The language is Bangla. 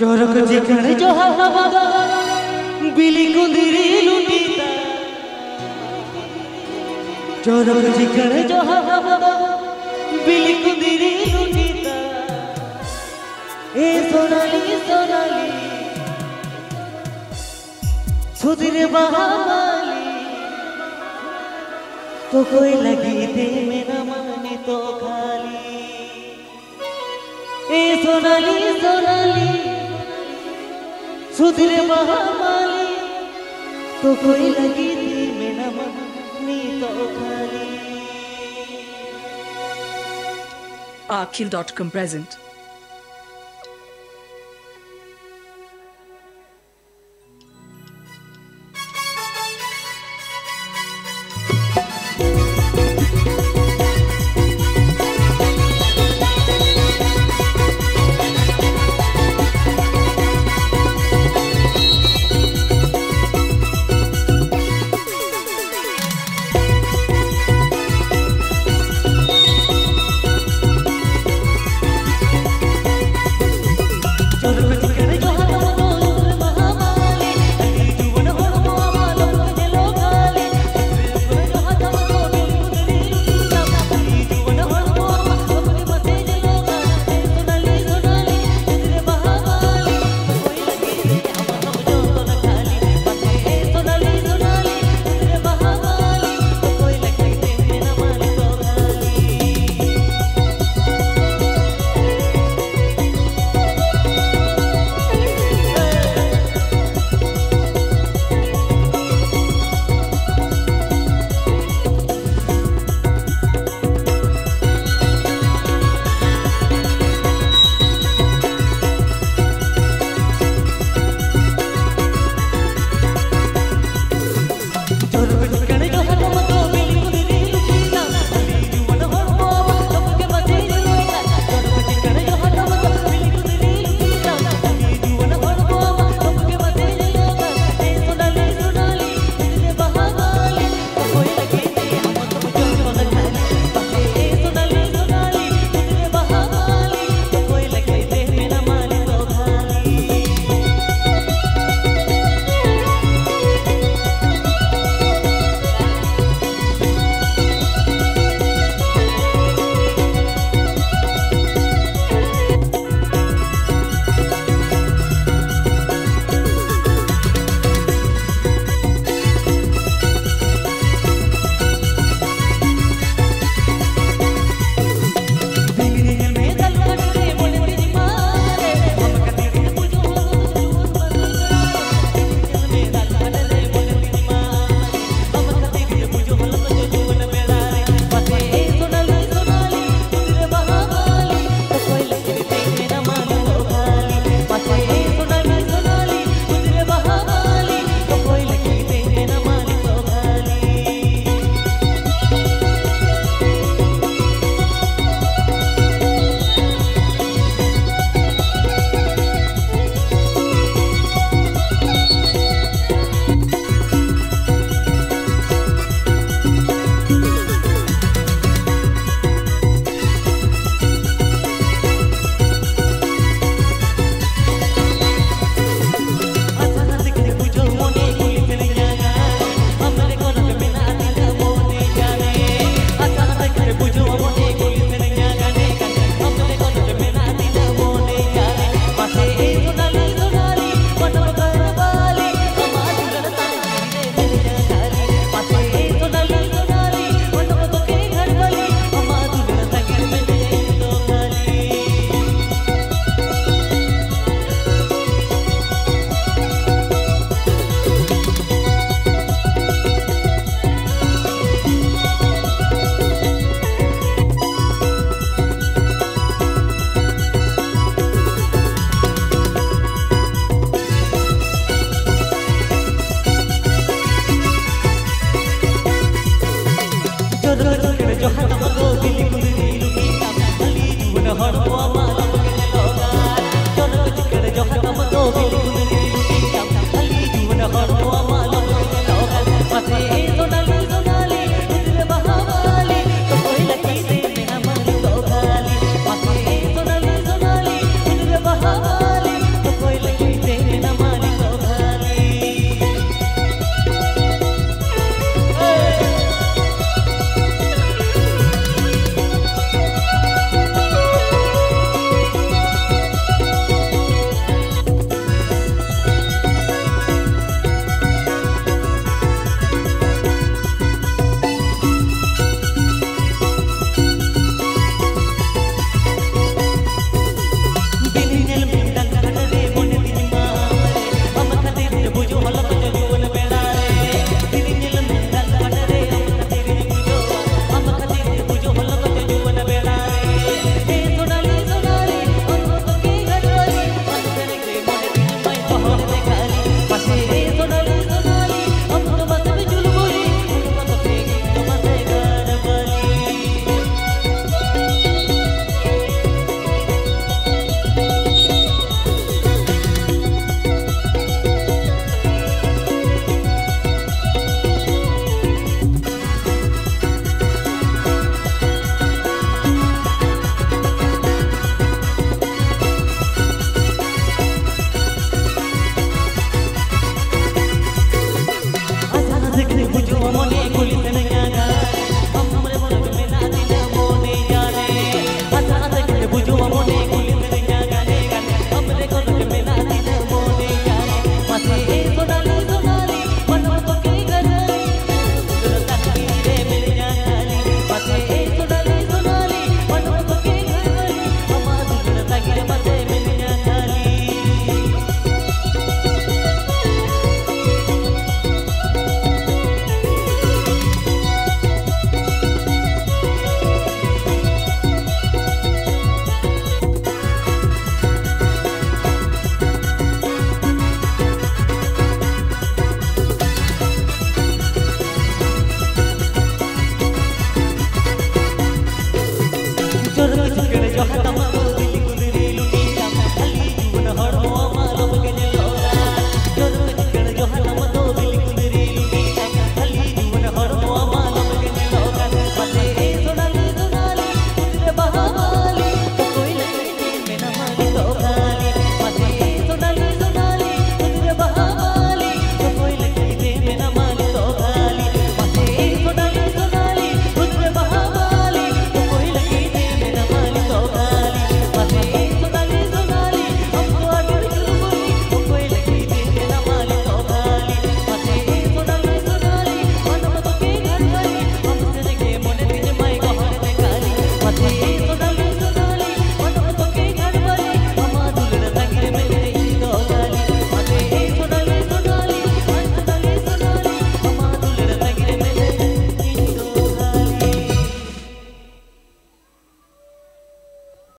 চোরক যেখানে জহাবাদা বিলি কুঁদিরি লুটিতা। চোরক যেখানে জহাবাদা বিলি কুঁদিরি লুটিতা। এ সোনালি সোনালি সুদির বাহামালি তো কই লাগি দে মেরা মানে তো খালি। এ সোনালি সোনালি सुधरे महामाली तो कोई लगी थी मेरा मन तो खाली। Arkil.com present 죠